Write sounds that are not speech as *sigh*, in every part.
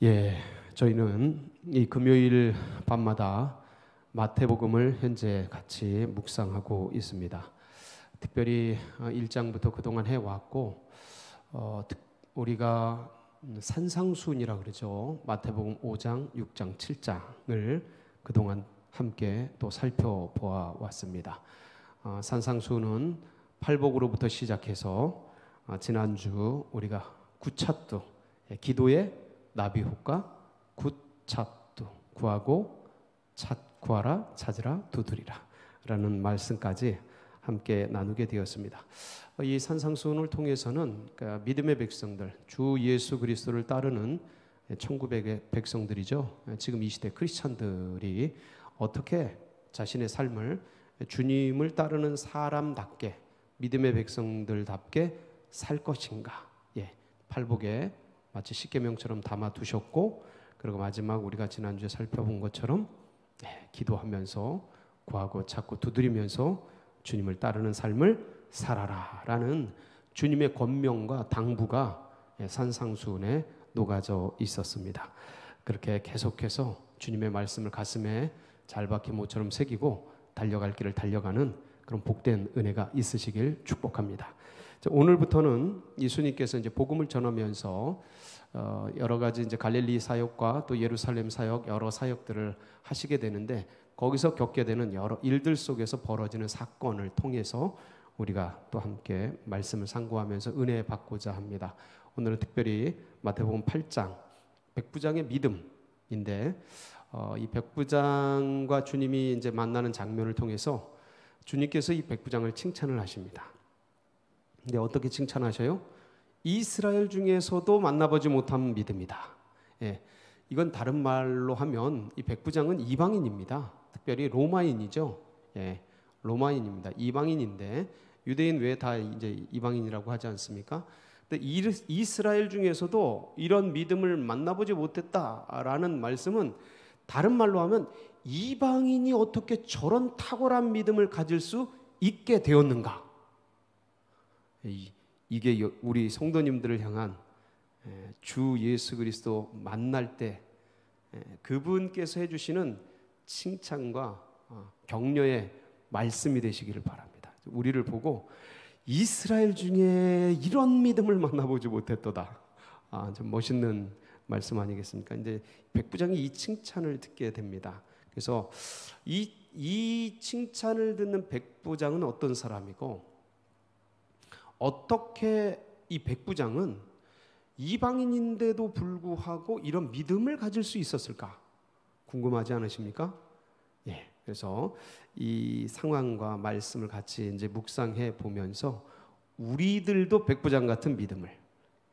예, 저희는 이 금요일 밤마다 마태복음을 현재 같이 묵상하고 있습니다. 특별히 1장부터 어, 그동안 해왔고 어, 우리가 산상순이라 그러죠. 마태복음 5장, 6장, 7장을 그동안 함께 또 살펴보아 왔습니다. 어, 산상수는 팔복으로부터 시작해서 어, 지난주 우리가 구차도 예, 기도의 나비효과 굿찾도 구하고 찾 구하라 찾으라 두드리라 라는 말씀까지 함께 나누게 되었습니다. 이 산상수훈을 통해서는 그러니까 믿음의 백성들 주 예수 그리스도를 따르는 천국의 백성들이죠. 지금 이 시대 크리스찬들이 어떻게 자신의 삶을 주님을 따르는 사람답게 믿음의 백성들답게 살 것인가? 예, 팔복에 마치 십계명처럼 담아 두셨고 그리고 마지막 우리가 지난주에 살펴본 것처럼 네, 기도하면서 구하고 찾고 두드리면서 주님을 따르는 삶을 살아라라는 주님의 권명과 당부가 예, 산상수훈에 녹아져 있었습니다. 그렇게 계속해서 주님의 말씀을 가슴에 잘 박힌 모처럼 새기고 달려갈 길을 달려가는 그런 복된 은혜가 있으시길 축복합니다. 오늘부터는 예수님께서 이제 복음을 전하면서 어, 여러 가지 이제 갈릴리 사역과 또 예루살렘 사역 여러 사역들을 하시게 되는데 거기서 겪게 되는 여러 일들 속에서 벌어지는 사건을 통해서 우리가 또 함께 말씀을 상고하면서 은혜 받고자 합니다. 오늘은 특별히 마태복음 8장 백부장의 믿음인데 어, 이 백부장과 주님이 이제 만나는 장면을 통해서 주님께서 이 백부장을 칭찬을 하십니다. 근데 어떻게 칭찬하셔요? 이스라엘 중에서도 만나보지 못한 믿음이다. 예, 이건 다른 말로 하면 이 백부장은 이방인입니다. 특별히 로마인이죠. 예, 로마인입니다. 이방인인데 유대인 외에 다 이제 이방인이라고 하지 않습니까? 근데 이스라엘 중에서도 이런 믿음을 만나보지 못했다라는 말씀은 다른 말로 하면 이방인이 어떻게 저런 탁월한 믿음을 가질 수 있게 되었는가? 이게 우리 성도님들을 향한 주 예수 그리스도 만날 때 그분께서 해주시는 칭찬과 어, 격려의 말씀이 되시기를 바랍니다. 우리를 보고 이스라엘 중에 이런 믿음을 만나보지 못했도다. 아, 좀 멋있는 말씀 아니겠습니까? 이제 백부장이 이 칭찬을 듣게 됩니다. 그래서 이, 이 칭찬을 듣는 백부장은 어떤 사람이고 어떻게 이 백부장은 이방인인데도 불구하고 이런 믿음을 가질 수 있었을까? 궁금하지 않으십니까? 예. 그래서 이 상황과 말씀을 같이 이제 묵상해 보면서 우리들도 백부장 같은 믿음을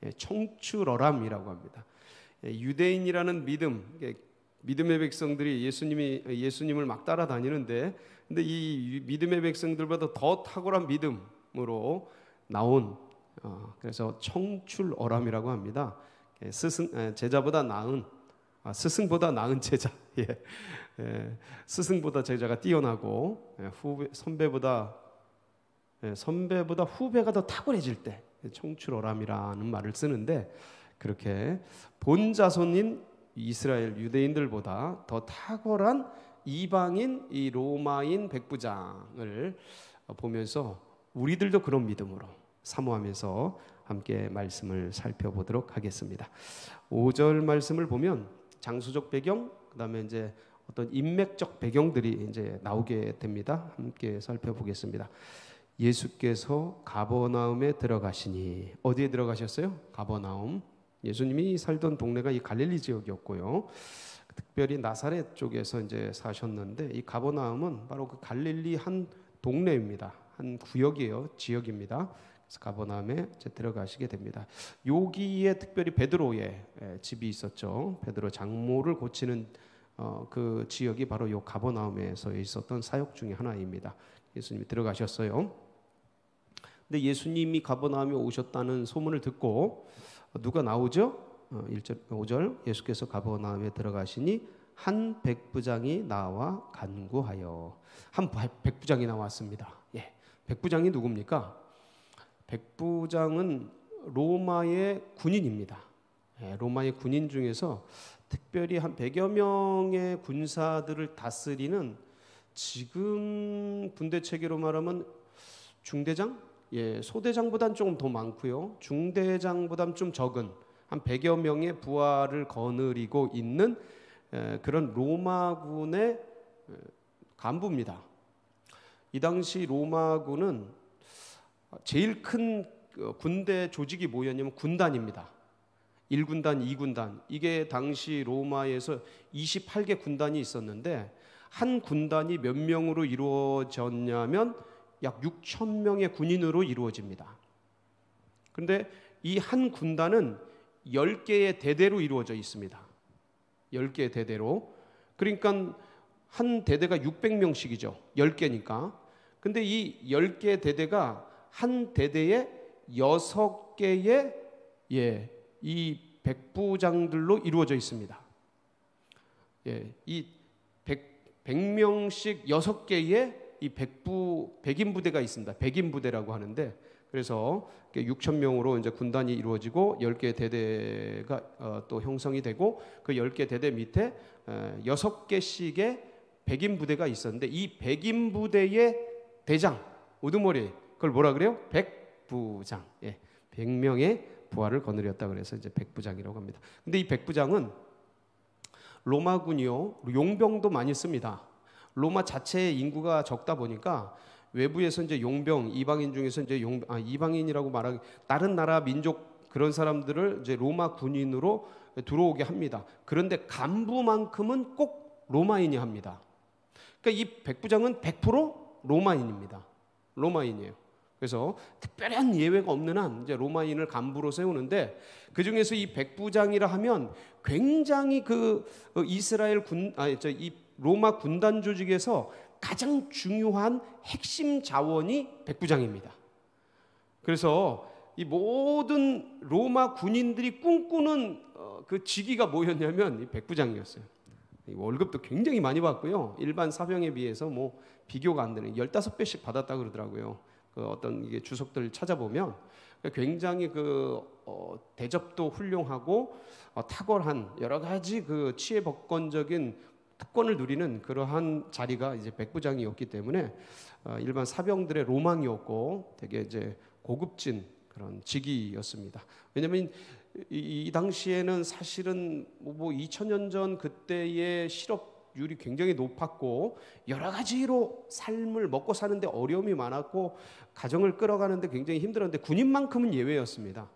예, 청출어람이라고 합니다. 예, 유대인이라는 믿음, 믿음의 백성들이 예수님이 예수님을 막 따라다니는데, 근데 이 믿음의 백성들보다 더 탁월한 믿음으로 나온 어, 그래서 청출어람이라고 합니다. 예, 스승 제자보다 나은 아, 스승보다 나은 *laughs* 제자. 예. 예. 스승보다 제자가 뛰어나고 예, 후배 선배보다 예, 선배보다 후배가 더 탁월해질 때 청출어람이라는 말을 쓰는데 그렇게 본 자손인 이스라엘 유대인들보다 더 탁월한 이방인 이 로마인 백부장을 보면서 우리들도 그런 믿음으로 사모하면서 함께 말씀을 살펴보도록 하겠습니다. 5절 말씀을 보면 장수적 배경, 그다음에 이제 어떤 인맥적 배경들이 이제 나오게 됩니다. 함께 살펴보겠습니다. 예수께서 가버나움에 들어가시니 어디에 들어가셨어요? 가버나움. 예수님이 살던 동네가 이 갈릴리 지역이었고요. 특별히 나사렛 쪽에서 이제 사셨는데 이 가버나움은 바로 그 갈릴리 한 동네입니다. 한 구역이에요. 지역입니다. 그래서 가버나움에 들어가시게 됩니다. 여기에 특별히 베드로의 집이 있었죠. 베드로 장모를 고치는 어, 그 지역이 바로 요 가버나움에서 있었던 사역 중의 하나입니다. 예수님이 들어가셨어요. 근데 예수님이 가버나움에 오셨다는 소문을 듣고 누가 나오죠? 1절 어, 5절 예수께서 가버나움에 들어가시니 한 백부장이 나와 간구하여 한 백부장이 나왔습니다. 예. 백부장이 누굽니까? 백부장은 로마의 군인입니다. 예, 로마의 군인 중에서 특별히 한 100여 명의 군사들을 다스리는 지금 군대 체계로 말하면 중대장, 예, 소대장보단 조금 더 많고요. 중대장보단 좀 적은 한 100여 명의 부하를 거느리고 있는 에, 그런 로마군의 간부입니다. 이 당시 로마군은 제일 큰 어, 군대 조직이 뭐였냐면 군단입니다. 1군단, 2군단. 이게 당시 로마에서 28개 군단이 있었는데 한 군단이 몇 명으로 이루어졌냐면 약 6천 명의 군인으로 이루어집니다. 그런데 이 한 군단은 10개의 대대로 이루어져 있습니다. 10개의 대대로. 그러니까 한 대대가 600명씩이죠. 10개니까. 근데 이 10개 대대가 한 대대에 6개의 예, 이 백부장들로 이루어져 있습니다. 예, 이 100, 100명씩 6개의 이 백부 백인 부대가 있습니다. 백인 부대라고 하는데 그래서 6천 명으로 이제 군단이 이루어지고 10개 대대가 어, 또 형성이 되고 그 10개 대대 밑에 어, 6개씩의 백인 부대가 있었는데 이 백인 부대의 대장 우두머리 그걸 뭐라 그래요? 백부장. 예. 100명의 부하를 거느렸다 그래서 이제 백부장이라고 합니다. 근데 이 백부장은 로마군이요. 용병도 많이 씁니다. 로마 자체의 인구가 적다 보니까 외부에서 이제 용병 이방인 중에서 이제 용 아, 이방인이라고 말하기 다른 나라 민족 그런 사람들을 이제 로마 군인으로 들어오게 합니다. 그런데 간부만큼은 꼭 로마인이 합니다. 그러니까 이 백부장은 100% 로마인입니다. 로마인이에요. 그래서 특별한 예외가 없는 한 이제 로마인을 간부로 세우는데 그 중에서 이 백부장이라 하면 굉장히 그 어, 이스라엘 군 아니 저이 로마 군단 조직에서 가장 중요한 핵심 자원이 백부장입니다. 그래서 이 모든 로마 군인들이 꿈꾸는 어, 그 직위가 뭐였냐면 이 백부장이었어요. 월급도 굉장히 많이 받고요. 일반 사병에 비해서 뭐 비교가 안 되는 15배씩 받았다 그러더라고요. 그 어떤 이게 주석들 찾아보면 굉장히 그 어, 대접도 훌륭하고 어, 탁월한 여러 가지 그 치해복권적인 특권을 누리는 그러한 자리가 이제 백부장이었기 때문에 어, 일반 사병들의 로망이었고 되게 이제 고급진 그런 직위였습니다. 왜냐하면 이, 이 당시에는 사실은 뭐 2000년 전 그때의 실업률이 굉장히 높았고 여러 가지로 삶을 먹고 사는데 어려움이 많았고 가정을 끌어가는데 굉장히 힘들었는데 군인만큼은 예외였습니다.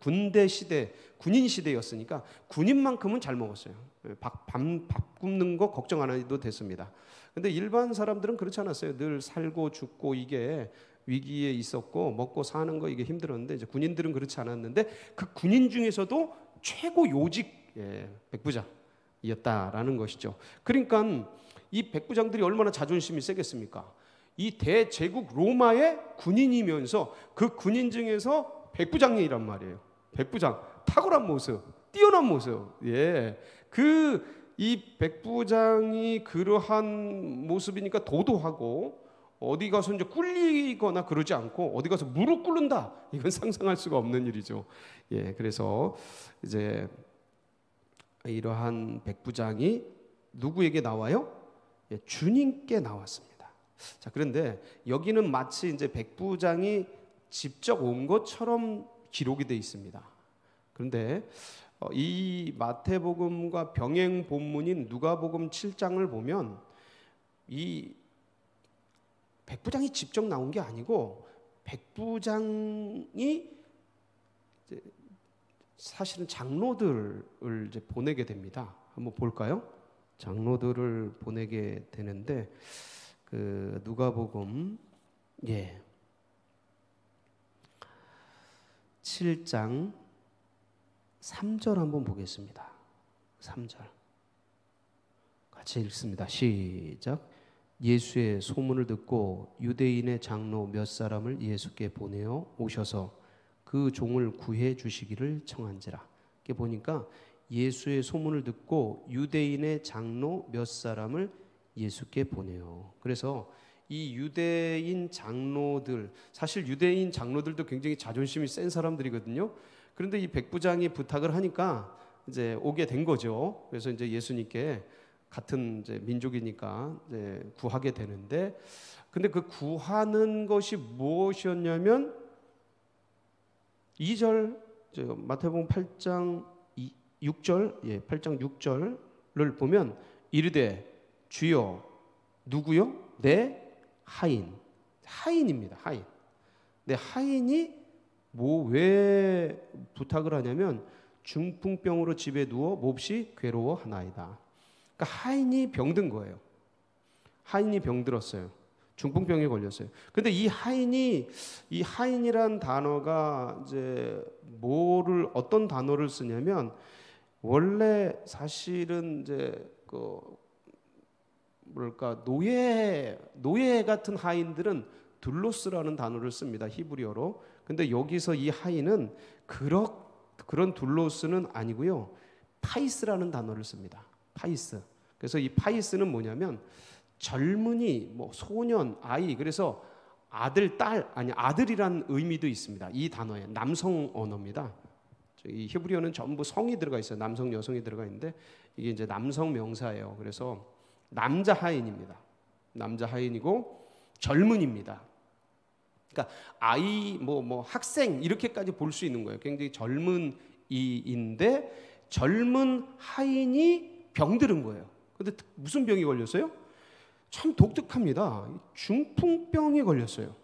군대 시대, 군인 시대였으니까 군인만큼은 잘 먹었어요. 밥, 밥, 밥 굽는 거 걱정 안 해도 됐습니다. 근데 일반 사람들은 그렇지 않았어요. 늘 살고 죽고 이게 위기에 있었고 먹고 사는 거 이게 힘들었는데 이제 군인들은 그렇지 않았는데 그 군인 중에서도 최고 요직 예, 백부장이었다라는 것이죠. 그러니까 이 백부장들이 얼마나 자존심이 세겠습니까? 이 대제국 로마의 군인이면서 그 군인 중에서 백부장이란 말이에요. 백부장 탁월한 모습, 뛰어난 모습. 예. 그 이 백부장이 그러한 모습이니까 도도하고 어디 가서 이제 꿀리거나 그러지 않고 어디 가서 무릎 꿇는다. 이건 *laughs* 상상할 수가 없는 일이죠. 예. 그래서 이제 이러한 백부장이 누구에게 나와요? 예, 주님께 나왔습니다. 자, 그런데 여기는 마치 이제 백부장이 직접 온 것처럼 기록이 되어 있습니다. 그런데 어, 이 마태복음과 병행 본문인 누가복음 7장을 보면 이 백부장이 직접 나온 게 아니고 백부장이 사실은 장로들을 이제 보내게 됩니다. 한번 볼까요? 장로들을 보내게 되는데 그 누가복음 예 7장 3절 한번 보겠습니다. 3절. 같이 읽습니다. 시작. 예수의 소문을 듣고 유대인의 장로 몇 사람을 예수께 보내어 오셔서 그 종을 구해 주시기를 청한지라. 이렇게 보니까 예수의 소문을 듣고 유대인의 장로 몇 사람을 예수께 보내요. 그래서 이 유대인 장로들 사실 유대인 장로들도 굉장히 자존심이 센 사람들이거든요. 그런데 이 백부장이 부탁을 하니까 이제 오게 된 거죠. 그래서 이제 예수님께 같은 이제 민족이니까 이제 구하게 되는데 근데 그 구하는 것이 무엇이었냐면 2절 마태복음 8장 6절 예, 8장 6절을 보면 이르되 주여 누구요? 내 하인. 하인입니다. 하인. 내 하인이 뭐 왜 부탁을 하냐면 중풍병으로 집에 누워 몹시 괴로워하나이다. 그러니까 하인이 병든 거예요. 하인이 병들었어요. 중풍병에 걸렸어요. 근데 이 하인이 이 하인이란 단어가 이제 뭐를 어떤 단어를 쓰냐면 원래 사실은 이제 그 뭐랄까 노예 노예 같은 하인들은 둘로스라는 단어를 씁니다 히브리어로. 근데 여기서 이 하인은 그런 그런 둘로스는 아니고요 파이스라는 단어를 씁니다. 파이스. 그래서 이 파이스는 뭐냐면 젊은이, 뭐 소년, 아이 그래서 아들, 딸 아니 아들이란 의미도 있습니다. 이 단어에 남성 언어입니다. 이 히브리어는 전부 성이 들어가 있어요. 남성, 여성이 들어가 있는데 이게 이제 남성 명사예요. 그래서 남자 하인입니다. 남자 하인이고 젊은입니다. 그러니까 아이 뭐뭐 뭐 학생 이렇게까지 볼 수 있는 거예요. 굉장히 젊은 이인데 젊은 하인이 병들은 거예요. 근데 무슨 병이 걸렸어요? 참 독특합니다. 중풍병이 걸렸어요.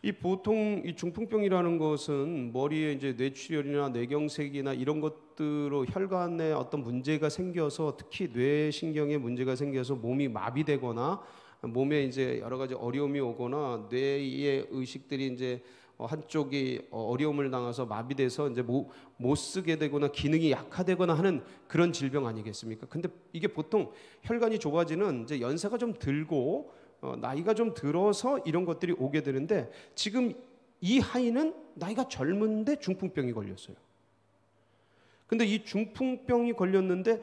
이 보통 이 중풍병이라는 것은 머리에 이제 뇌출혈이나 뇌경색이나 이런 것들로 혈관에 어떤 문제가 생겨서 특히 뇌신경에 문제가 생겨서 몸이 마비되거나 몸에 이제 여러 가지 어려움이 오거나 뇌의 의식들이 이제 어, 한쪽이 어, 어려움을 당해서 마비돼서 이제 못, 못 쓰게 되거나 기능이 약화되거나 하는 그런 질병 아니겠습니까? 근데 이게 보통 혈관이 좁아지는 이제 연세가 좀 들고 어, 나이가 좀 들어서 이런 것들이 오게 되는데 지금 이 하인은 나이가 젊은데 중풍병이 걸렸어요. 근데 이 중풍병이 걸렸는데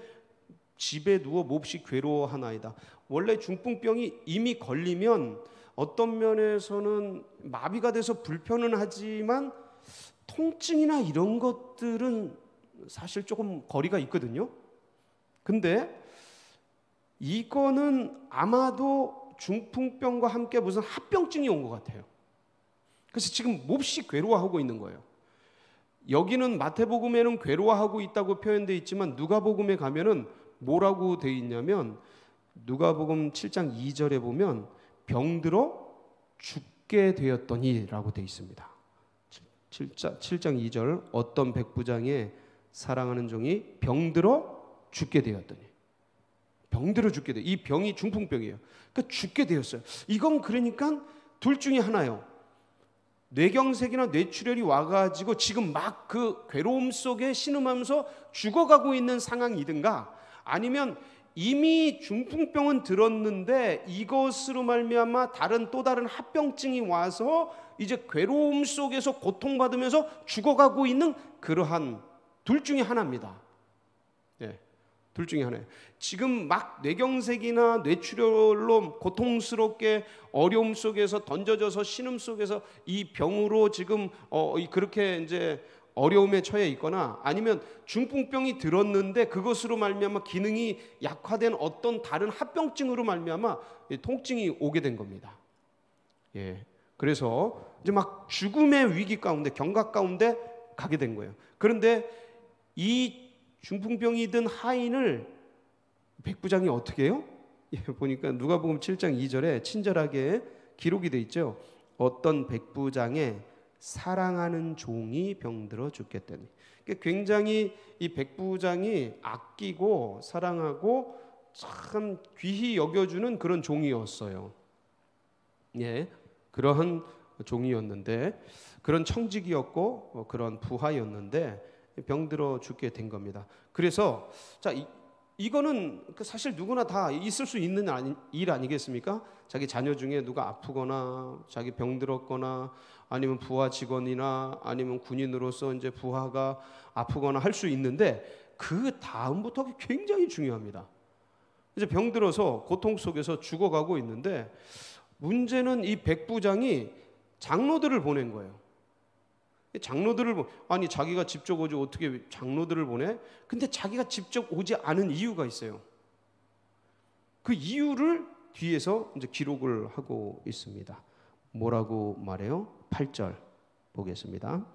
집에 누워 몹시 괴로워하나이다. 원래 중풍병이 이미 걸리면 어떤 면에서는 마비가 돼서 불편은 하지만 통증이나 이런 것들은 사실 조금 거리가 있거든요. 근데 이거는 아마도 중풍병과 함께 무슨 합병증이 온 것 같아요. 그래서 지금 몹시 괴로워하고 있는 거예요. 여기는 마태복음에는 괴로워하고 있다고 표현되어 있지만 누가복음에 가면은 뭐라고 되어 있냐면 누가복음 7장 2절에 보면 병들어 죽게 되었더니라고 되어 있습니다. 7장, 7장 2절 어떤 백부장의 사랑하는 종이 병들어 죽게 되었더니 병들어 죽게 돼. 이 병이 중풍병이에요. 그러니까 죽게 되었어요. 이건 그러니까 둘 중에 하나요. 뇌경색이나 뇌출혈이 와가지고 지금 막 그 괴로움 속에 신음하면서 죽어가고 있는 상황이든가 아니면 이미 중풍병은 들었는데 이것으로 말미암아 다른 또 다른 합병증이 와서 이제 괴로움 속에서 고통받으면서 죽어가고 있는 그러한 둘 중에 하나입니다. 예. 둘 중에 하나예요. 지금 막 뇌경색이나 뇌출혈로 고통스럽게 어려움 속에서 던져져서 신음 속에서 이 병으로 지금 어 그렇게 이제 어려움에 처해 있거나 아니면 중풍병이 들었는데 그것으로 말미암아 기능이 약화된 어떤 다른 합병증으로 말미암아 통증이 오게 된 겁니다. 예. 그래서 이제 막 죽음의 위기 가운데 경각 가운데 가게 된 거예요. 그런데 이 중풍병이 든 하인을 백부장이 어떻게 해요? 예, 보니까 누가복음 7장 2절에 친절하게 기록이 돼 있죠. 어떤 백부장의 사랑하는 종이 병들어 죽겠다니. 그러니까 굉장히 이 백부장이 아끼고 사랑하고 참 귀히 여겨주는 그런 종이었어요. 예, 그러한 종이었는데 그런 청직이었고 어, 그런 부하였는데 병들어 죽게 된 겁니다. 그래서 자 이, 이거는 그 사실 누구나 다 있을 수 있는 일 아니겠습니까? 자기 자녀 중에 누가 아프거나 자기 병들었거나 아니면 부하 직원이나 아니면 군인으로서 이제 부하가 아프거나 할 수 있는데 그 다음부터 굉장히 중요합니다. 이제 병들어서 고통 속에서 죽어가고 있는데 문제는 이 백부장이 장로들을 보낸 거예요. 장로들을 아니 자기가 직접 오지 어떻게 장로들을 보내? 근데 자기가 직접 오지 않은 이유가 있어요. 그 이유를 뒤에서 이제 기록을 하고 있습니다. 뭐라고 말해요? 8절 보겠습니다.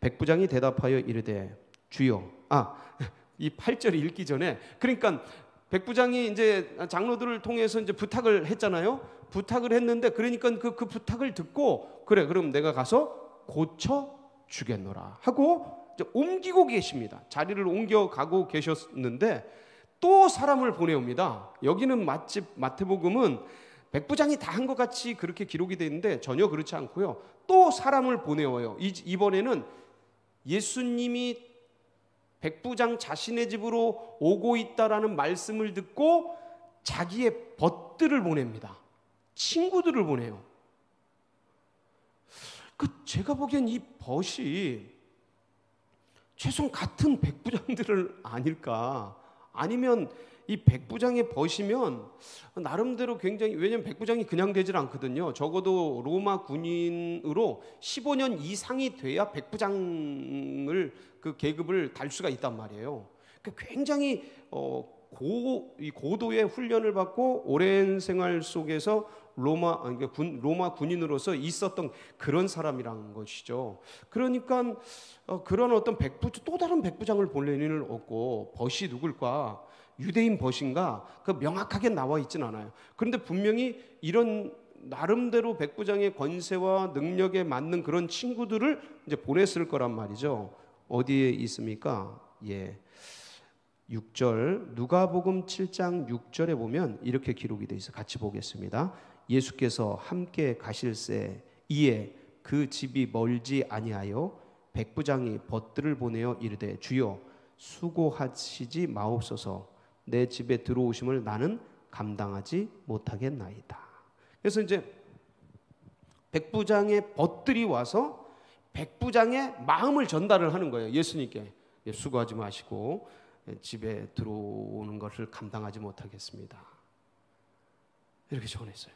백부장이 대답하여 이르되 주여 아 *laughs* 이 8절 읽기 전에 그러니까 백부장이 이제 장로들을 통해서 이제 부탁을 했잖아요. 부탁을 했는데 그러니까 그, 그 부탁을 듣고 그래 그럼 내가 가서 고쳐 주겠노라 하고 옮기고 계십니다. 자리를 옮겨 가고 계셨는데 또 사람을 보내옵니다. 여기는 맛집 마태복음은 백부장이 다 한 것 같이 그렇게 기록이 되어 있는데 전혀 그렇지 않고요. 또 사람을 보내어요. 이번에는 예수님이 백부장 자신의 집으로 오고 있다라는 말씀을 듣고 자기의 벗들을 보냅니다. 친구들을 보내요. 그 제가 보기엔 이 벗이 최소한 같은 백부장들을 아닐까? 아니면 이 백부장의 벗이면 나름대로 굉장히 왜냐면 백부장이 그냥 되질 않거든요. 적어도 로마 군인으로 15년 이상이 돼야 백부장을 그 계급을 달 수가 있단 말이에요. 그러니까 굉장히 어, 고, 이 고도의 훈련을 받고 오랜 생활 속에서 로마 그러니까 군, 로마 군인으로서 있었던 그런 사람이란 것이죠. 그러니까 어, 그런 어떤 백부 또 다른 백부장을 볼 일은 없고 벗이 누굴까? 유대인 벗인가? 그 명확하게 나와 있진 않아요. 그런데 분명히 이런 나름대로 백부장의 권세와 능력에 맞는 그런 친구들을 이제 보냈을 거란 말이죠. 어디에 있습니까? 예. 6절 누가복음 7장 6절에 보면 이렇게 기록이 되어 있어 같이 보겠습니다. 예수께서 함께 가실새 이에 그 집이 멀지 아니하여 백부장이 벗들을 보내어 이르되 주여 수고하시지 마옵소서 내 집에 들어오심을 나는 감당하지 못하겠나이다. 그래서 이제 백부장의 벗들이 와서 백부장의 마음을 전달을 하는 거예요. 예수님께 예, 수고하지 마시고 예, 집에 들어오는 것을 감당하지 못하겠습니다. 이렇게 전했어요.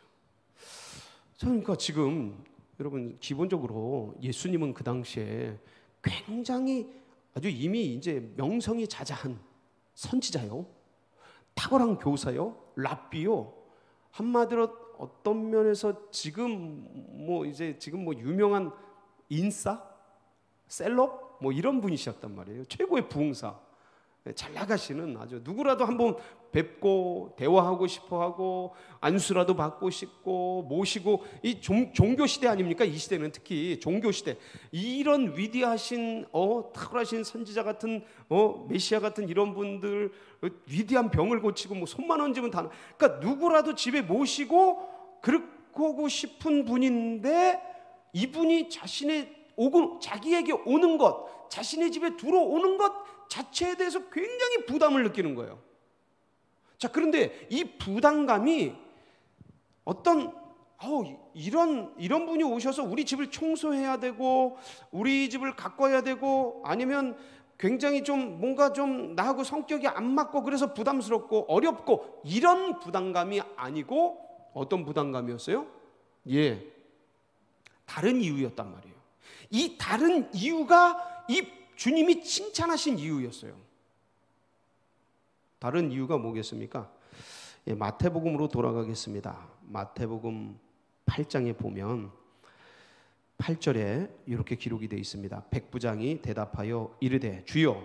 그러니까 지금 여러분 기본적으로 예수님은 그 당시에 굉장히 아주 이미 이제 명성이 자자한 선지자요, 탁월한 교사요, 랍비요. 한마디로 어떤 면에서 지금 뭐 이제 지금 뭐 유명한 인싸, 셀럽 뭐 이런 분이셨단 말이에요. 최고의 부흥사. 네, 잘 나가시는 아주 누구라도 한번 뵙고 대화하고 싶어 하고 안수라도 받고 싶고 모시고 이 종, 교 시대 아닙니까? 이 시대는 특히 종교 시대 이런 위대하신 어 탁월하신 선지자 같은 어 메시아 같은 이런 분들 위대한 병을 고치고 뭐 손만 얹으면 다 그러니까 누구라도 집에 모시고 그렇고 싶은 분인데 이분이 자신의 오고 자기에게 오는 것 자신의 집에 들어오는 것 자체에 대해서 굉장히 부담을 느끼는 거예요. 자, 그런데 이 부담감이 어떤 어, 이런 이런 분이 오셔서 우리 집을 청소해야 되고 우리 집을 가꿔야 되고 아니면 굉장히 좀 뭔가 좀 나하고 성격이 안 맞고 그래서 부담스럽고 어렵고 이런 부담감이 아니고 어떤 부담감이었어요? 예. 다른 이유였단 말이에요. 이 다른 이유가 이 주님이 칭찬하신 이유였어요. 다른 이유가 뭐겠습니까? 예, 마태복음으로 돌아가겠습니다. 마태복음 8장에 보면 8절에 이렇게 기록이 되어 있습니다. 백부장이 대답하여 이르되 주여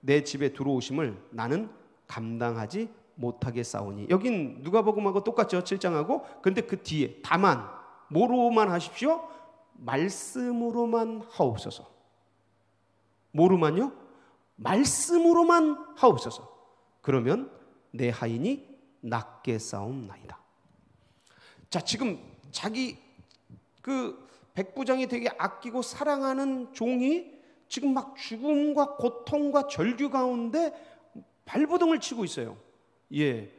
내 집에 들어오심을 나는 감당하지 못하게 싸우니 여긴 누가복음하고 똑같죠 7장하고 근데 그 뒤에 다만 뭐로만 하십시오 말씀으로만 하옵소서 뭐로만요? 말씀으로만 하옵소서. 그러면 내 하인이 낫게 싸움나이다. 자, 지금 자기 그 백부장이 되게 아끼고 사랑하는 종이 지금 막 죽음과 고통과 절규 가운데 발버둥을 치고 있어요. 예.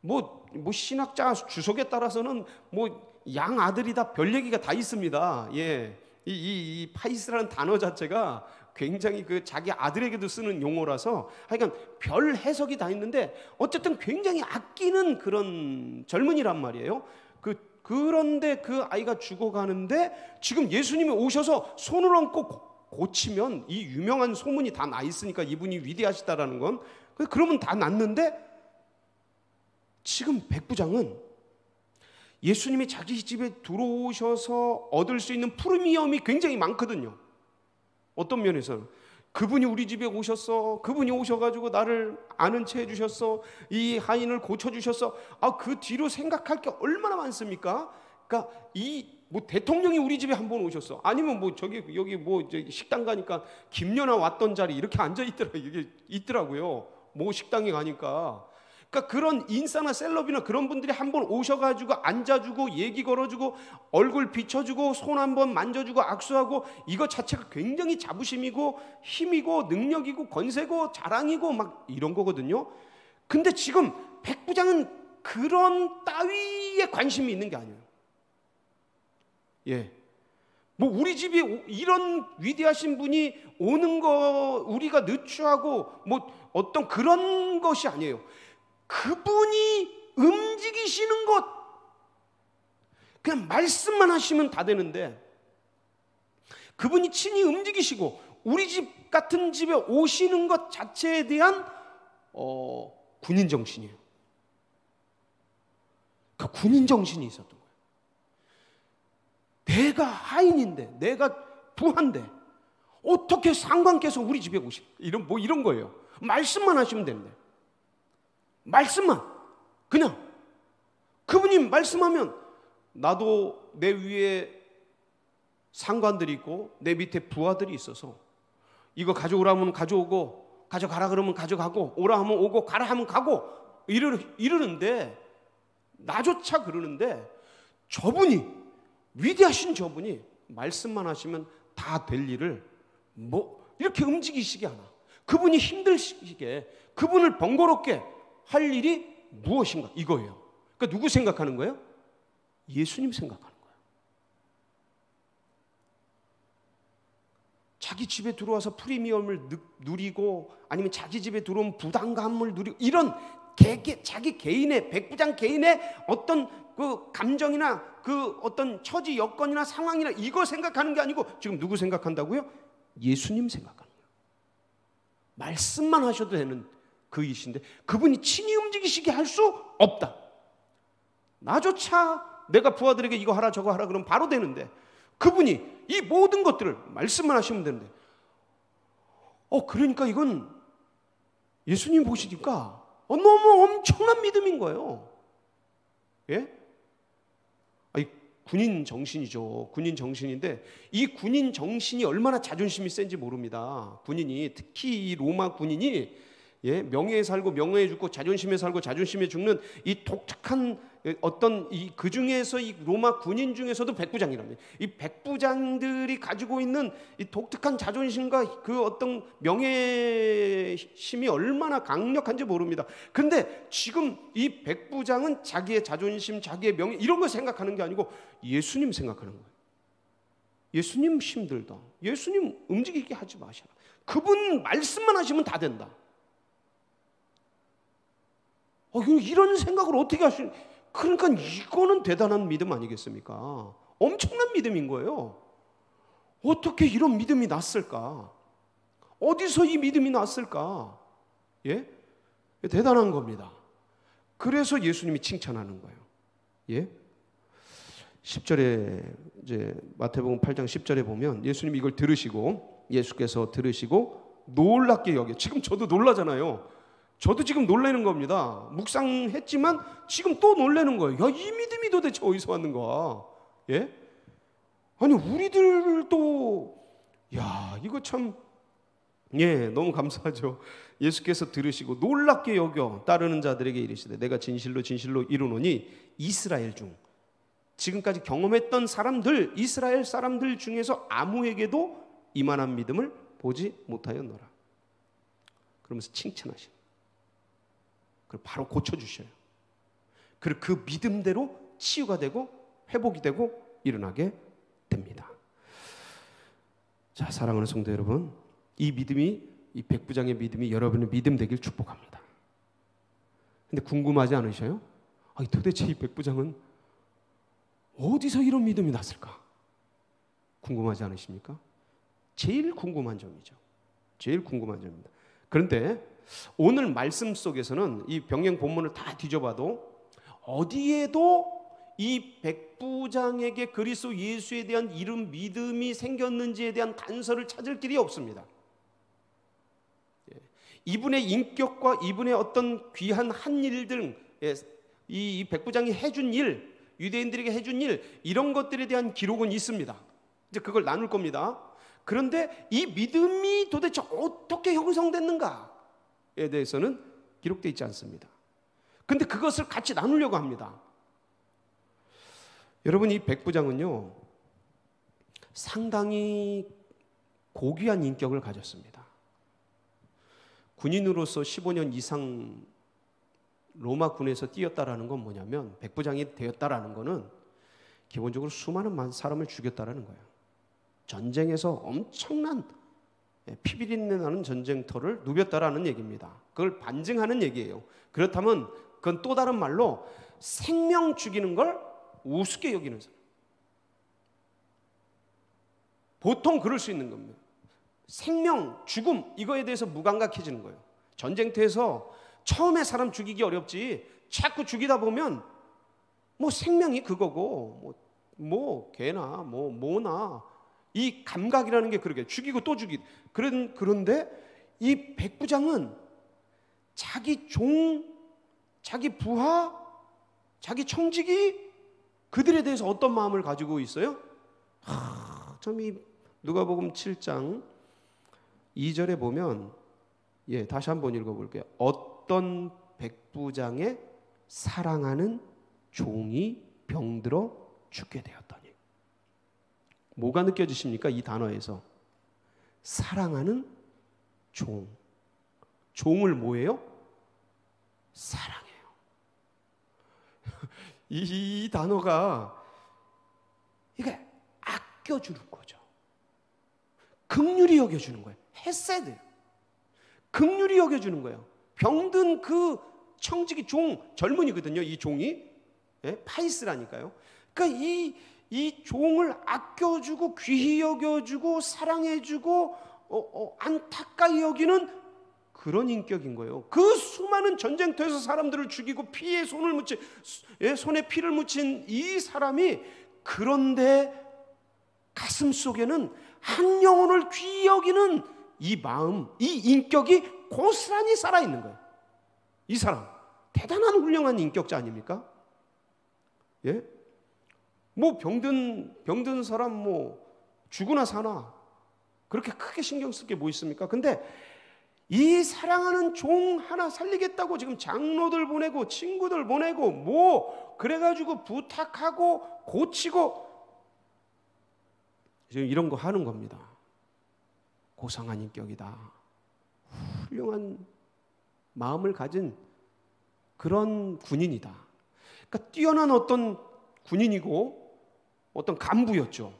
뭐, 뭐 신학자 주석에 따라서는 뭐 양 아들이 다 별 얘기가 다 있습니다. 예. 이, 이, 이 파이스라는 단어 자체가 굉장히 그 자기 아들에게도 쓰는 용어라서 하여간 별 해석이 다 있는데 어쨌든 굉장히 아끼는 그런 젊은이란 말이에요. 그 그런데 그 아이가 죽어가는데 지금 예수님이 오셔서 손을 얹고 고치면 이 유명한 소문이 다 나 있으니까 이분이 위대하시다라는 건 그러면 다 낫는데 지금 백부장은 예수님이 자기 집에 들어오셔서 얻을 수 있는 프리미엄이 굉장히 많거든요. 어떤 면에서는 그분이 우리 집에 오셨어. 그분이 오셔가지고 나를 아는 채 해주셨어. 이 하인을 고쳐주셨어. 아, 그 뒤로 생각할 게 얼마나 많습니까? 그러니까 이 뭐 대통령이 우리 집에 한 번 오셨어. 아니면 뭐 저기 여기 뭐 식당 가니까 김연아 왔던 자리 이렇게 앉아 있더라 이게 있더라고요. 뭐 식당에 가니까 그러니까 그런 인싸나 셀럽이나 그런 분들이 한번 오셔가지고 앉아주고 얘기 걸어주고 얼굴 비춰주고 손 한번 만져주고 악수하고 이거 자체가 굉장히 자부심이고 힘이고 능력이고 권세고 자랑이고 막 이런 거거든요. 근데 지금 백 부장은 그런 따위에 관심이 있는 게 아니에요. 예. 뭐 우리 집에 이런 위대하신 분이 오는 거 우리가 늦추하고 뭐 어떤 그런 것이 아니에요. 그분이 움직이시는 것 그냥 말씀만 하시면 다 되는데 그분이 친히 움직이시고 우리 집 같은 집에 오시는 것 자체에 대한 어, 군인 정신이에요. 그 군인 정신이 있었던 거예요. 내가 하인인데, 내가 부한데 어떻게 상관께서 우리 집에 오시? 이런 뭐 이런 거예요. 말씀만 하시면 되는데. 말씀만. 그냥. 그분이 말씀하면 나도 내 위에 상관들이 있고 내 밑에 부하들이 있어서 이거 가져오라면 가져오고 가져가라 그러면 가져가고 오라 하면 오고 가라 하면 가고 이러, 이러는데 나조차 그러는데 저분이 위대하신 저분이 말씀만 하시면 다 될 일을 뭐 이렇게 움직이시게 하나. 그분이 힘들시게 그분을 번거롭게 할 일이 무엇인가? 이거예요. 그러니까 누구 생각하는 거예요? 예수님 생각하는 거예요. 자기 집에 들어와서 프리미엄을 누리고 아니면 자기 집에 들어온 부담감을 누리고 이런 개, 개, 자기 개인의 백부장 개인의 어떤 그 감정이나 그 어떤 처지 여건이나 상황이나 이거 생각하는 게 아니고 지금 누구 생각한다고요? 예수님 생각하는 거예요. 말씀만 하셔도 되는 그이신데 그분이 친히 움직이시게 할 수 없다. 나조차 내가 부하들에게 이거 하라 저거 하라 그러면 바로 되는데 그분이 이 모든 것들을 말씀만 하시면 되는데 어 그러니까 이건 예수님 보시니까 어, 너무 엄청난 믿음인 거예요. 예? 아니 군인 정신이죠. 군인 정신인데 이 군인 정신이 얼마나 자존심이 센지 모릅니다. 군인이 특히 이 로마 군인이 예, 명예에 살고 명예에 죽고 자존심에 살고 자존심에 죽는 이 독특한 어떤 이 그 중에서 이 로마 군인 중에서도 백부장이랍니다. 이 백부장들이 가지고 있는 이 독특한 자존심과 그 어떤 명예심이 얼마나 강력한지 모릅니다. 근데 지금 이 백부장은 자기의 자존심, 자기의 명예 이런 걸 생각하는 게 아니고 예수님 생각하는 거예요. 예수님 힘들다. 예수님 움직이게 하지 마셔라. 그분 말씀만 하시면 다 된다. 어, 이런 생각을 어떻게 하시? 그러니까 이거는 대단한 믿음 아니겠습니까? 엄청난 믿음인 거예요. 어떻게 이런 믿음이 났을까? 어디서 이 믿음이 났을까? 예? 대단한 겁니다. 그래서 예수님이 칭찬하는 거예요. 예? 10절에 이제 마태복음 8장 10절에 보면 예수님이 이걸 들으시고 예수께서 들으시고 놀랍게 여겨. 지금 저도 놀라잖아요. 저도 지금 놀라는 겁니다. 묵상했지만 지금 또 놀라는 거예요. 야, 이 믿음이 도대체 어디서 왔는가? 예? 아니, 우리들도, 야, 이거 참, 예, 너무 감사하죠. 예수께서 들으시고 놀랍게 여겨 따르는 자들에게 이르시되 내가 진실로 진실로 이루노니 이스라엘 중 지금까지 경험했던 사람들 이스라엘 사람들 중에서 아무에게도 이만한 믿음을 보지 못하였노라. 그러면서 칭찬하시는 그걸 바로 고쳐주셔요. 그리고 그 믿음대로 치유가 되고 회복이 되고 일어나게 됩니다. 자, 사랑하는 성도 여러분, 이 믿음이 이 백부장의 믿음이 여러분의 믿음 되길 축복합니다. 근데 궁금하지 않으셔요? 아니, 도대체 이 백부장은 어디서 이런 믿음이 났을까? 궁금하지 않으십니까? 제일 궁금한 점이죠. 제일 궁금한 점입니다. 그런데 오늘 말씀 속에서는 이 병행 본문을 다 뒤져봐도 어디에도 이 백부장에게 그리스도 예수에 대한 이름 믿음이 생겼는지에 대한 단서를 찾을 길이 없습니다. 예. 이분의 인격과 이분의 어떤 귀한 한 일들, 예, 이 백부장이 해준 일, 유대인들에게 해준 일 이런 것들에 대한 기록은 있습니다. 이제 그걸 나눌 겁니다. 그런데 이 믿음이 도대체 어떻게 형성됐는가에 대해서는 기록되어 있지 않습니다. 근데 그것을 같이 나누려고 합니다. 여러분 이 백부장은요 상당히 고귀한 인격을 가졌습니다. 군인으로서 15년 이상 로마 군에서 뛰었다라는 건 뭐냐면 백부장이 되었다라는 거는 기본적으로 수많은 사람을 죽였다라는 거예요. 전쟁에서 엄청난 예, 피비린내 나는 전쟁터를 누볐다라는 얘기입니다. 그걸 반증하는 얘기예요. 그렇다면 그건 또 다른 말로 생명 죽이는 걸 우습게 여기는 사람. 보통 그럴 수 있는 겁니다. 생명, 죽음 이거에 대해서 무감각해지는 거예요. 전쟁터에서 처음에 사람 죽이기 어렵지 자꾸 죽이다 보면 뭐 생명이 그거고 뭐, 뭐 개나 뭐 뭐나 이 감각이라는 게 그렇게 죽이고 또 죽이 그런 그런데 이 백부장은 자기 종, 자기 부하, 자기 청직이 그들에 대해서 어떤 마음을 가지고 있어요? 하, 참이 누가복음 7장 2절에 보면 예, 다시 한번 읽어 볼게요. 어떤 백부장의 사랑하는 종이 병들어 죽게 되었더니 뭐가 느껴지십니까? 이 단어에서 사랑하는 종. 종을 뭐예요? 사랑해요. *laughs* 이, 이 단어가 이게 아껴주는 거죠. 극률이 여겨주는 거예요. 헤세드. 극률이 여겨주는 거예요. 병든 그 청직이 종, 젊은이거든요. 이 종이. 예? 파이스라니까요. 그러니까 이, 이 종을 아껴주고 귀히 여겨주고 사랑해주고 어, 어, 안타까이 여기는 그런 인격인 거예요. 그 수많은 전쟁터에서 사람들을 죽이고 피에 손을 묻힌 예, 손에 피를 묻힌 이 사람이 그런데 가슴 속에는 한 영혼을 귀히 여기는 이 마음, 이 인격이 고스란히 살아 있는 거예요. 이 사람 대단한 훌륭한 인격자 아닙니까? 예? 뭐 병든 병든 사람 뭐 죽으나 사나 그렇게 크게 신경 쓸 게 뭐 있습니까? 근데 이 사랑하는 종 하나 살리겠다고 지금 장로들 보내고 친구들 보내고 뭐 그래가지고 부탁하고 고치고 지금 이런 거 하는 겁니다. 고상한 인격이다. 훌륭한 마음을 가진 그런 군인이다. 그러니까 뛰어난 어떤 군인이고 어떤 간부였죠.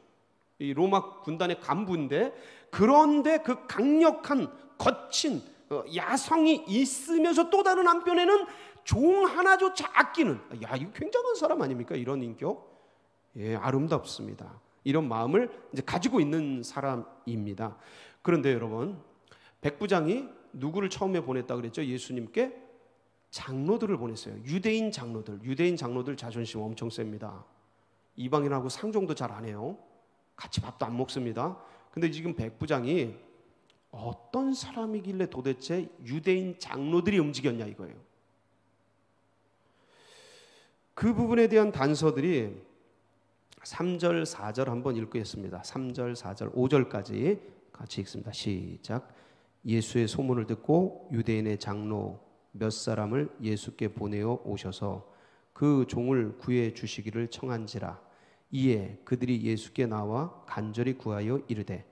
이 로마 군단의 간부인데 그런데 그 강력한 거친 어, 야성이 있으면서 또 다른 한편에는 종 하나조차 아끼는 야 이거 굉장한 사람 아닙니까? 이런 인격? 예 아름답습니다. 이런 마음을 이제 가지고 있는 사람입니다. 그런데 여러분 백부장이 누구를 처음에 보냈다 그랬죠? 예수님께 장로들을 보냈어요. 유대인 장로들 유대인 장로들 자존심 엄청 셉니다 이방인하고 상종도 잘 안 해요. 같이 밥도 안 먹습니다. 근데 지금 백부장이 어떤 사람이길래 도대체 유대인 장로들이 움직였냐 이거예요. 그 부분에 대한 단서들이 3절, 4절 한번 읽겠습니다. 3절, 4절, 5절까지 같이 읽습니다. 시작. 예수의 소문을 듣고 유대인의 장로 몇 사람을 예수께 보내어 오셔서 그 종을 구해 주시기를 청한지라 이에 그들이 예수께 나와 간절히 구하여 이르되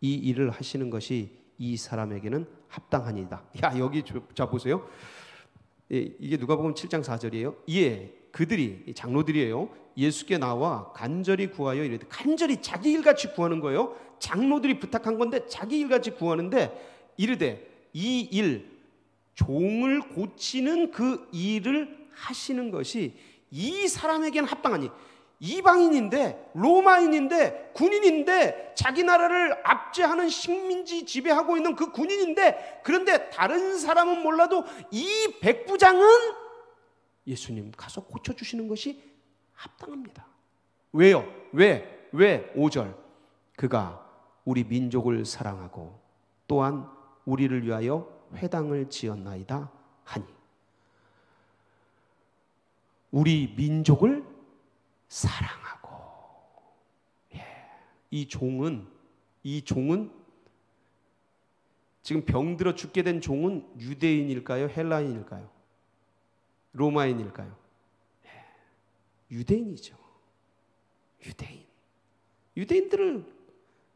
이 일을 하시는 것이 이 사람에게는 합당하니다. 야 여기 자 보세요. 예, 이게 누가 보면 7장 4절이에요. 이에 그들이 장로들이에요. 예수께 나와 간절히 구하여 이르되 간절히 자기 일같이 구하는 거예요. 장로들이 부탁한 건데 자기 일같이 구하는데 이르되 이 일 종을 고치는 그 일을 하시는 것이 이 사람에게는 합당하니 이방인인데 로마인인데 군인인데 자기 나라를 압제하는 식민지 지배하고 있는 그 군인인데 그런데 다른 사람은 몰라도 이 백부장은 예수님 가서 고쳐 주시는 것이 합당합니다. 왜요? 왜? 왜? 5절. 그가 우리 민족을 사랑하고 또한 우리를 위하여 회당을 지었나이다 하니 우리 민족을 사랑하고 예. 이 종은 이 종은 지금 병들어 죽게 된 종은 유대인일까요? 헬라인일까요? 로마인일까요? 예. 유대인이죠. 유대인. 유대인들을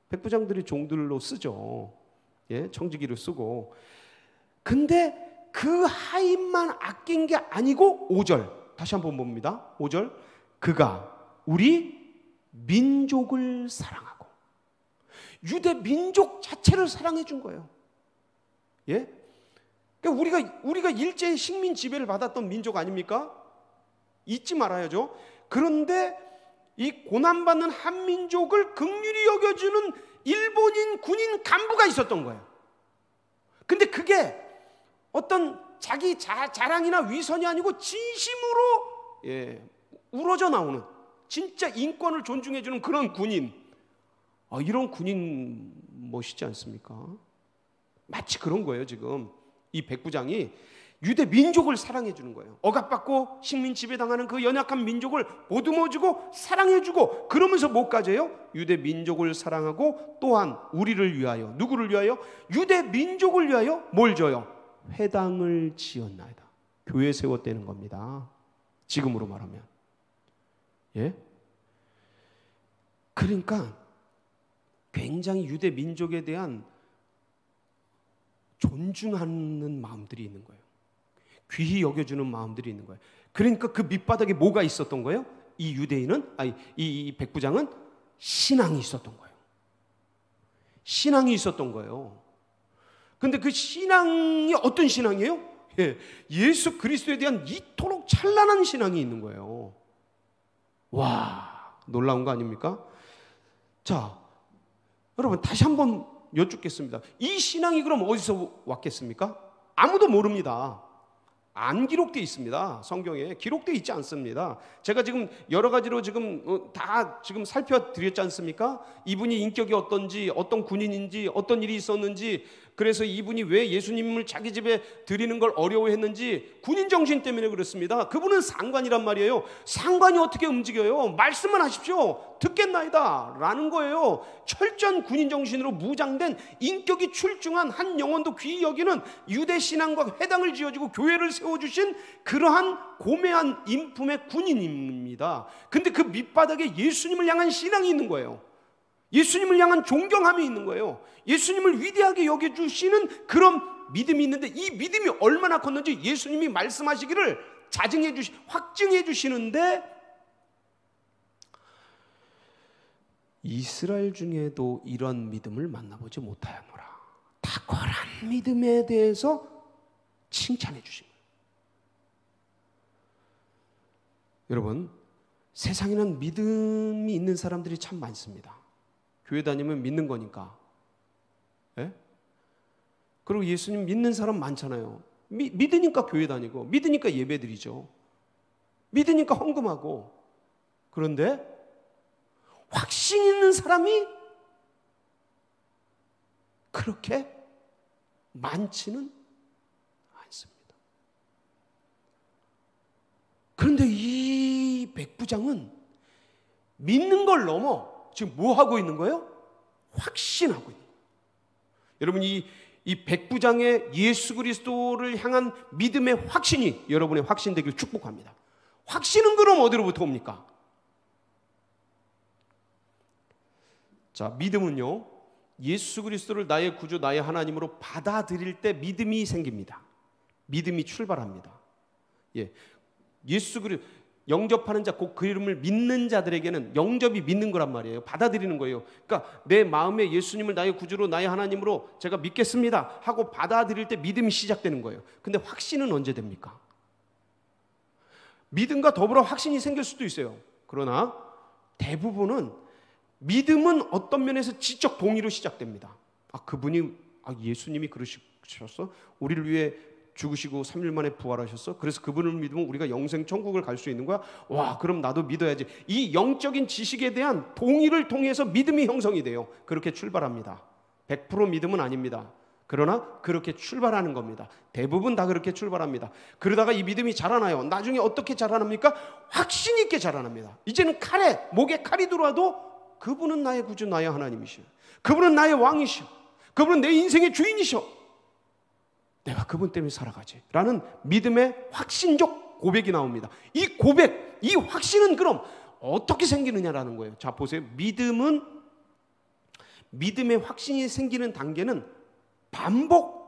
백부장들이 종들로 쓰죠. 예, 청지기로 쓰고. 근데 그 하인만 아낀 게 아니고 5절. 다시 한번 봅니다. 5절. 그가 우리 민족을 사랑하고 유대 민족 자체를 사랑해 준 거예요. 예? 그러니까 우리가 우리가 일제 식민 지배를 받았던 민족 아닙니까? 잊지 말아야죠. 그런데 이 고난받는 한민족을 극률이 여겨주는 일본인 군인 간부가 있었던 거예요. 근데 그게 어떤 자기 자, 자랑이나 위선이 아니고 진심으로 예, 우러져 나오는 진짜 인권을 존중해 주는 그런 군인. 아, 이런 군인 멋있지 않습니까? 마치 그런 거예요, 지금. 이 백부장이 유대 민족을 사랑해 주는 거예요. 억압받고 식민 지배당하는 그 연약한 민족을 보듬어 주고 사랑해 주고 그러면서 못 가져요? 유대 민족을 사랑하고 또한 우리를 위하여 누구를 위하여? 유대 민족을 위하여 뭘 줘요? 회당을 지었나이다. 교회 세웠다는 겁니다. 지금으로 말하면. 예? 그러니까 굉장히 유대 민족에 대한 존중하는 마음들이 있는 거예요. 귀히 여겨주는 마음들이 있는 거예요. 그러니까 그 밑바닥에 뭐가 있었던 거예요? 이 유대인은, 아니, 이 백부장은 신앙이 있었던 거예요. 신앙이 있었던 거예요. 근데 그 신앙이 어떤 신앙이에요? 예, 예수 그리스도에 대한 이토록 찬란한 신앙이 있는 거예요. 와, 놀라운 거 아닙니까? 자, 여러분 다시 한번 여쭙겠습니다. 이 신앙이 그럼 어디서 왔겠습니까? 아무도 모릅니다. 안 기록되어 있습니다. 성경에 기록되어 있지 않습니다. 제가 지금 여러 가지로 지금 어, 다 지금 살펴드렸지 않습니까? 이분이 인격이 어떤지, 어떤 군인인지, 어떤 일이 있었는지, 그래서 이분이 왜 예수님을 자기 집에 드리는 걸 어려워했는지 군인 정신 때문에 그렇습니다. 그분은 상관이란 말이에요. 상관이 어떻게 움직여요? 말씀만 하십시오. 듣겠나이다. 라는 거예요. 철저한 군인 정신으로 무장된 인격이 출중한 한 영혼도 귀히 여기는 유대 신앙과 회당을 지어주고 교회를 세워주신 그러한 고매한 인품의 군인입니다. 근데 그 밑바닥에 예수님을 향한 신앙이 있는 거예요. 예수님을 향한 존경함이 있는 거예요. 예수님을 위대하게 여겨주시는 그런 믿음이 있는데 이 믿음이 얼마나 컸는지 예수님이 말씀하시기를 자증해 주시, 확증해 주시는데 이스라엘 중에도 이런 믿음을 만나보지 못하였노라. 탁월한 믿음에 대해서 칭찬해 주신 거예요. 여러분, 세상에는 믿음이 있는 사람들이 참 많습니다. 교회 다니면 믿는 거니까. 예? 그리고 예수님 믿는 사람 많잖아요. 미, 믿으니까 교회 다니고, 믿으니까 예배 드리죠. 믿으니까 헌금하고. 그런데 확신 있는 사람이 그렇게 많지는 않습니다. 그런데 이 백부장은 믿는 걸 넘어 지금 뭐 하고 있는 거예요? 확신하고 있는 거예요. 여러분 이, 이 백부장의 예수 그리스도를 향한 믿음의 확신이 여러분의 확신 되길 축복합니다. 확신은 그럼 어디로부터 옵니까? 자, 믿음은요. 예수 그리스도를 나의 구주, 나의 하나님으로 받아들일 때 믿음이 생깁니다. 믿음이 출발합니다. 예. 예수 그리스도 영접하는 자, 곧 그 이름을 믿는 자들에게는 영접이 믿는 거란 말이에요. 받아들이는 거예요. 그러니까 내 마음에 예수님을 나의 구주로, 나의 하나님으로 제가 믿겠습니다 하고 받아들일 때 믿음이 시작되는 거예요. 근데 확신은 언제 됩니까? 믿음과 더불어 확신이 생길 수도 있어요. 그러나 대부분은 믿음은 어떤 면에서 지적 동의로 시작됩니다. 아, 그분이 아, 예수님이 그러셨어? 우리를 위해 죽으시고 3일 만에 부활하셨어? 그래서 그분을 믿으면 우리가 영생 천국을 갈 수 있는 거야? 와, 그럼 나도 믿어야지. 이 영적인 지식에 대한 동의를 통해서 믿음이 형성이 돼요. 그렇게 출발합니다. 100% 믿음은 아닙니다. 그러나 그렇게 출발하는 겁니다. 대부분 다 그렇게 출발합니다. 그러다가 이 믿음이 자라나요. 나중에 어떻게 자라납니까? 확신 있게 자라납니다. 이제는 칼에 목에 칼이 들어와도 그분은 나의 구주 나의 하나님이시오. 그분은 나의 왕이시오. 그분은 내 인생의 주인이시오. 내가 그분 때문에 살아가지. 라는 믿음의 확신적 고백이 나옵니다. 이 고백, 이 확신은 그럼 어떻게 생기느냐라는 거예요. 자, 보세요. 믿음은 믿음의 확신이 생기는 단계는 반복,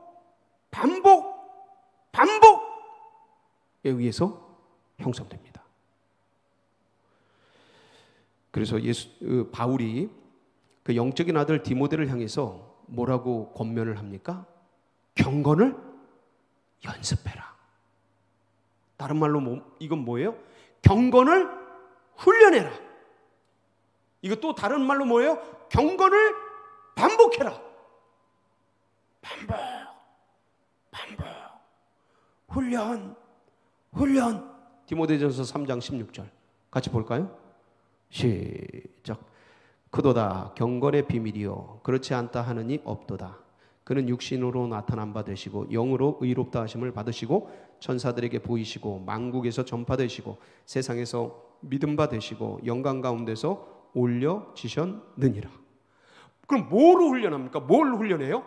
반복, 반복에 의해서 형성됩니다. 그래서 예수 그 바울이 그 영적인 아들 디모데를 향해서 뭐라고 권면을 합니까? 경건을 연습해라. 다른 말로 뭐, 이건 뭐예요? 경건을 훈련해라. 이거 또 다른 말로 뭐예요? 경건을 반복해라. 반복, 반복, 훈련, 훈련. 디모데전서 3장 16절 같이 볼까요? 시작. 그도다 경건의 비밀이요 그렇지 않다 하느니 없도다. 그는 육신으로 나타난 바 되시고 영으로 의롭다 하심을 받으시고 천사들에게 보이시고 만국에서 전파되시고 세상에서 믿음 바 되시고 영광 가운데서 올려지셨느니라. 그럼 뭐로 훈련합니까? 뭘 훈련해요?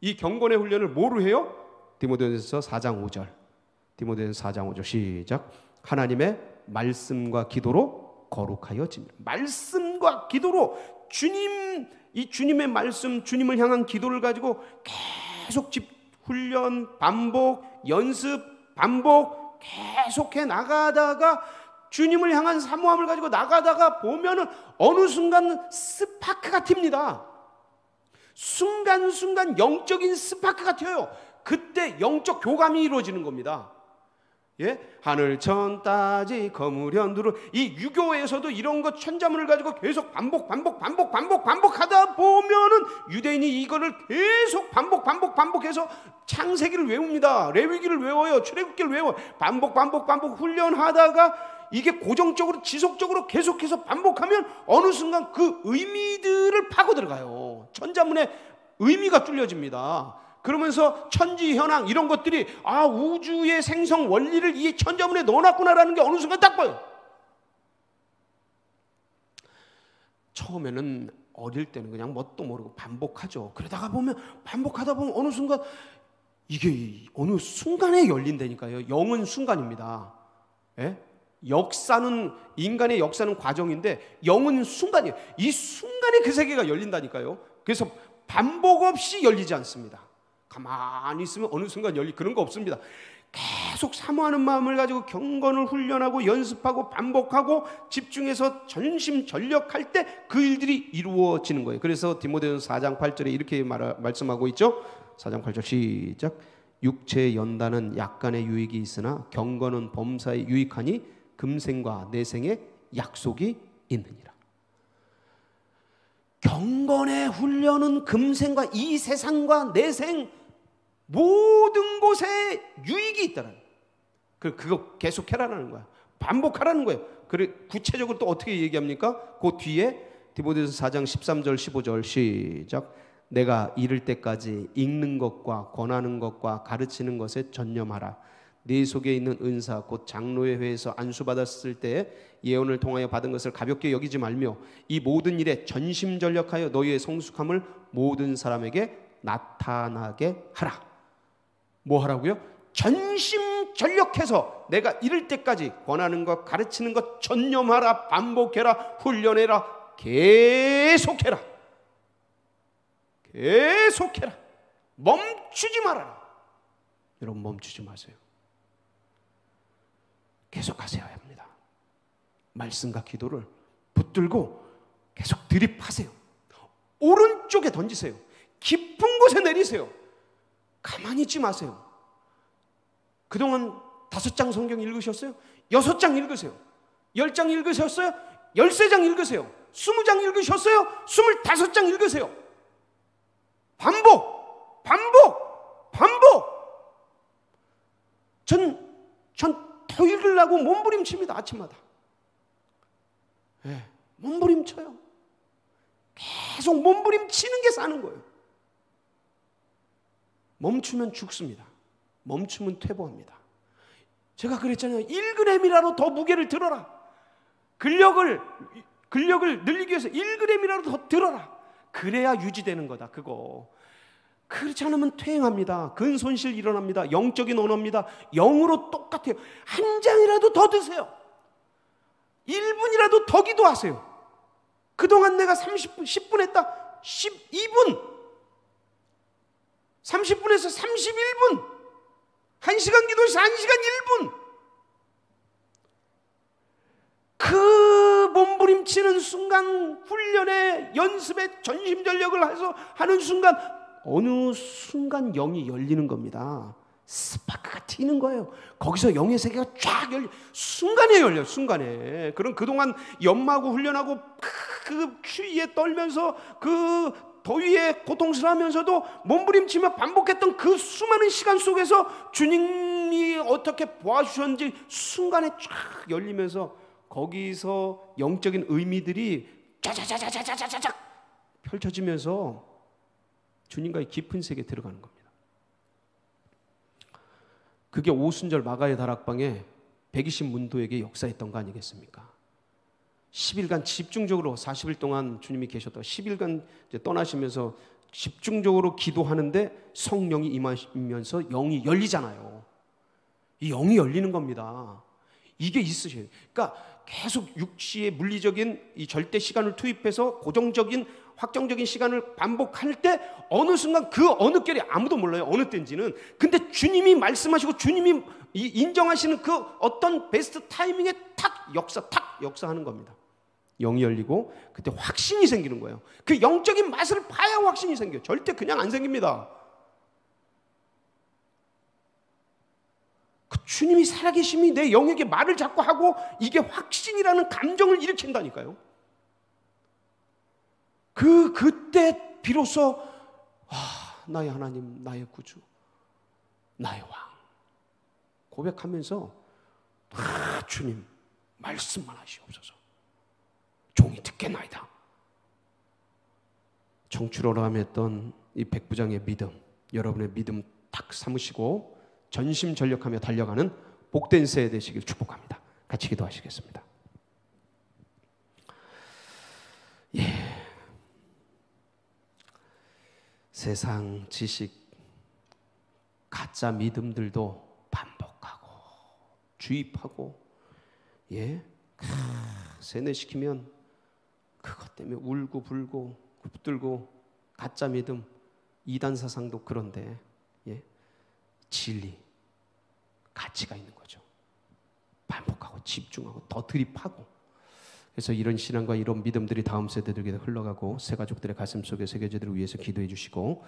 이 경건의 훈련을 뭐로 해요? 디모데전서 4장 5절. 디모데전서 4장 5절 시작. 하나님의 말씀과 기도로 거룩하여집니다. 말씀과 기도로 주님 이 주님의 말씀, 주님을 향한 기도를 가지고 계속 집 훈련, 반복, 연습, 반복 계속해 나가다가 주님을 향한 사모함을 가지고 나가다가 보면은 어느 순간 스파크가 튑니다. 순간순간 영적인 스파크가 튀어요. 그때 영적 교감이 이루어지는 겁니다. 예? 하늘 천 따지 거무련 두루 이 유교에서도 이런 것 천자문을 가지고 계속 반복 반복 반복 반복 반복하다 보면은 유대인이 이거를 계속 반복 반복 반복해서 창세기를 외웁니다. 레위기를 외워요. 출애굽기를 외워. 반복 반복 반복 훈련하다가 이게 고정적으로 지속적으로 계속해서 반복하면 어느 순간 그 의미들을 파고 들어가요. 천자문의 의미가 뚫려집니다. 그러면서 천지 현황 이런 것들이 아 우주의 생성 원리를 이 천자문에 넣어놨구나라는 게 어느 순간 딱 보여. 처음에는 어릴 때는 그냥 뭣도 모르고 반복하죠. 그러다가 보면 반복하다 보면 어느 순간 이게 어느 순간에 열린다니까요. 영은 순간입니다. 예? 역사는 인간의 역사는 과정인데 영은 순간이에요. 이 순간에 그 세계가 열린다니까요. 그래서 반복 없이 열리지 않습니다. 가만히 있으면 어느 순간 열리 그런 거 없습니다. 계속 사모하는 마음을 가지고 경건을 훈련하고 연습하고 반복하고 집중해서 전심 전력할 때 그 일들이 이루어지는 거예요. 그래서 디모데전서 4장 8절에 이렇게 말, 말씀하고 있죠. 4장 8절 시작. 육체의 연단은 약간의 유익이 있으나 경건은 범사에 유익하니 금생과 내생의 약속이 있느니라. 경건의 훈련은 금생과 이 세상과 내생 모든 곳에 유익이 있다는 그 그거 계속해라는 거야. 반복하라는 거예요. 그래 구체적으로 또 어떻게 얘기합니까? 그 뒤에 디모데서 4장 13절 15절 시작. 내가 이를 때까지 읽는 것과 권하는 것과 가르치는 것에 전념하라. 네 속에 있는 은사 곧 장로의 회에서 안수받았을 때 예언을 통하여 받은 것을 가볍게 여기지 말며 이 모든 일에 전심전력하여 너희의 성숙함을 모든 사람에게 나타나게 하라. 뭐 하라고요? 전심 전력해서 내가 이럴 때까지 권하는 것, 가르치는 것 전념하라, 반복해라, 훈련해라, 계속해라. 계속해라. 멈추지 말아라. 여러분 멈추지 마세요. 계속하셔야 합니다. 말씀과 기도를 붙들고 계속 드립하세요. 오른쪽에 던지세요. 깊은 곳에 내리세요. 가만히 있지 마세요. 그동안 다섯 장 성경 읽으셨어요? 여섯 장 읽으세요. 열 장 읽으셨어요? 13장 읽으세요. 20장 읽으셨어요? 25장 읽으세요. 반복, 반복, 반복. 전, 전더 읽으려고 몸부림칩니다. 아침마다. 네, 몸부림쳐요. 계속 몸부림치는 게 사는 거예요. 멈추면 죽습니다. 멈추면 퇴보합니다. 제가 그랬잖아요. 1g이라도 더 무게를 들어라. 근력을 근력을 늘리기 위해서 1g이라도 더 들어라. 그래야 유지되는 거다. 그거. 그렇지 않으면 퇴행합니다. 근손실 일어납니다. 영적인 언어입니다. 영으로 똑같아요. 한 장이라도 더 드세요. 1분이라도 더 기도하세요. 그동안 내가 30분, 10분 했다. 12분. 30분에서 31분. 1시간 기도해서 1시간 1분. 그 몸부림치는 순간 훈련에 연습에 전심전력을 해서 하는 순간 어느 순간 영이 열리는 겁니다. 스파크가 튀는 거예요. 거기서 영의 세계가 쫙 열리 순간에 열려 순간에. 그럼 그동안 연마고 훈련하고 그 추위에 떨면서 그 더위에 고통스러우면서도 몸부림치며 반복했던 그 수많은 시간 속에서 주님이 어떻게 보아주셨는지 순간에 쫙 열리면서 거기서 영적인 의미들이 짜자자자자자자자 펼쳐지면서 주님과의 깊은 세계에 들어가는 겁니다. 그게 오순절 마가의 다락방에 120 문도에게 역사했던 거 아니겠습니까? 10일간 집중적으로 40일 동안 주님이 계셨다. 10일간 떠나시면서 집중적으로 기도하는데 성령이 임하면서 영이 열리잖아요. 이 영이 열리는 겁니다. 이게 있으셔요. 그러니까 계속 육시의 물리적인 이 절대 시간을 투입해서 고정적인 확정적인 시간을 반복할 때 어느 순간 그 어느 결이 아무도 몰라요. 어느 때인지는. 근데 주님이 말씀하시고 주님이 인정하시는 그 어떤 베스트 타이밍에 탁 역사 탁 역사하는 겁니다. 영이 열리고 그때 확신이 생기는 거예요. 그 영적인 맛을 봐야 확신이 생겨요. 절대 그냥 안 생깁니다. 그 주님이 살아계심이 내 영에게 말을 자꾸 하고 이게 확신이라는 감정을 일으킨다니까요. 그 그때 비로소 아, 나의 하나님, 나의 구주, 나의 왕 고백하면서 아, 주님 말씀만 하시옵소서. 종이 듣겠나이다. 청출어람했던 이 백부장의 믿음, 여러분의 믿음 딱 삼으시고 전심 전력하며 달려가는 복된 새 되시길 축복합니다. 같이 기도하시겠습니다. 예. 세상 지식, 가짜 믿음들도 반복하고 주입하고 예 세뇌시키면 그것 때문에 울고 불고 붙들고 가짜 믿음 이단 사상도 그런데 예 진리 가치가 있는 거죠. 반복하고 집중하고 더 드립하고 그래서 이런 신앙과 이런 믿음들이 다음 세대들에게 흘러가고 새 가족들의 가슴 속에 새겨지도록 위해서 기도해 주시고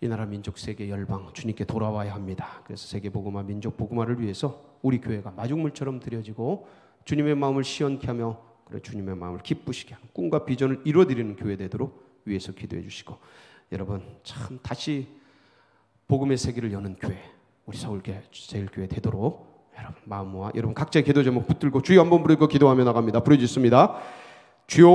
이 나라 민족 세계 열방 주님께 돌아와야 합니다. 그래서 세계 복음화 민족 복음화를 위해서 우리 교회가 마중물처럼 드려지고 주님의 마음을 시원케 하며 그래 주님의 마음을 기쁘시게 하는 꿈과 비전을 이루어드리는 교회 되도록 위해서 기도해 주시고 여러분 참 다시 복음의 세계를 여는 교회 우리 서울교회 제일교회 되도록 여러분 마음 모아 여러분 각자의 기도 제목 붙들고 주여 한번 부르고 기도하며 나갑니다. 부르짖습니다. 주여